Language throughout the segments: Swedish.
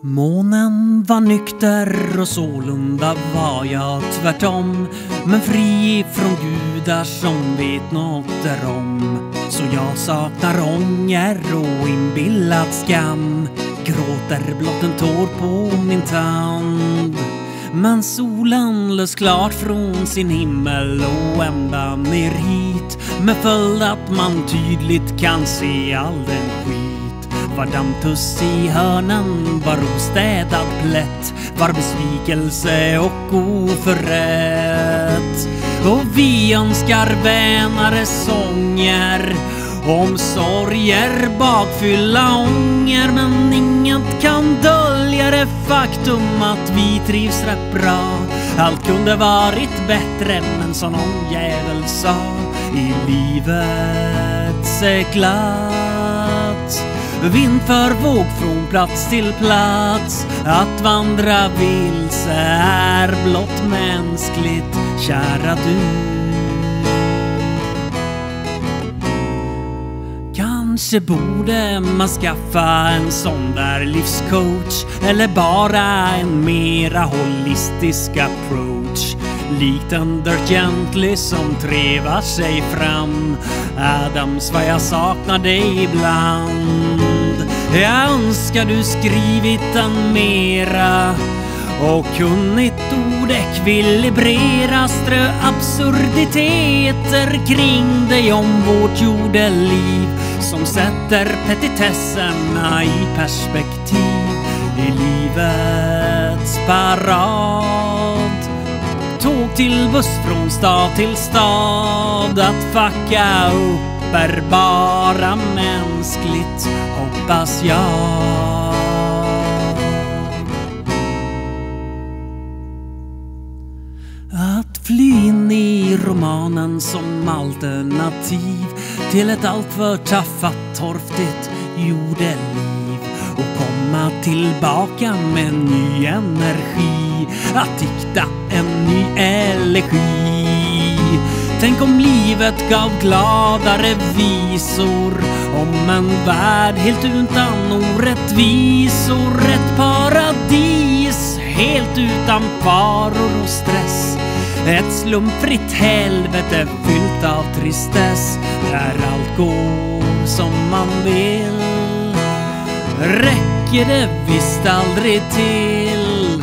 Månen var nykter och sålunda var jag tvärtom. Men fri ifrån gudar som vet något därom Så jag saknar ånger och inbillad skam. Gråter blott en tår på min tand. Men solen lös klart från sin himmel och ända ner hit. Med följd att man tydligt kan se all den skit. Var dammtuss i hörnen, var ostädad plätt, var besvikelse och oförrätt. Och vi önskar vänare sånger om sorger, bakfylla ånger men inget kan dölja det faktum att vi trivs rätt bra. Allt kunde varit bättre men som någon jävel sa i livet seglar Vind för våg från plats till plats Att vandra vilse är blott mänskligt, kära du Kanske borde man skaffa en sån där livscoach eller bara en mera holistisk approach. Likt en Dirt Gently som trevar sig fram. Adams, vad jag saknar dig ibland. Jag önskar du skrivit den mera och kunnigt ord ekvilibrera strö absurditeter kring dig om vårt jordeliv som sätter petitesserna i perspektiv i livets parad. Tåg till buss från stad till stad att fucka upp är bara mänskligt, hoppas jag. Att fly in i romanen som alternativ till ett alltför taffat, torftigt jordeliv och komma tillbaka med ny energi att dikta en ny elegi. Tänk om livet gav gladare visor om en värld helt utan orättvisor. Ett paradis helt utan faror och stress. Ett slumpfritt helvete fyllt av tristess där allt går som man vill. Räcker det visst aldrig till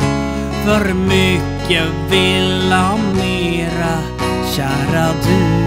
för mycket vill ha mera, kära du.